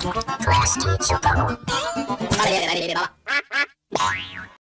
Class teacher.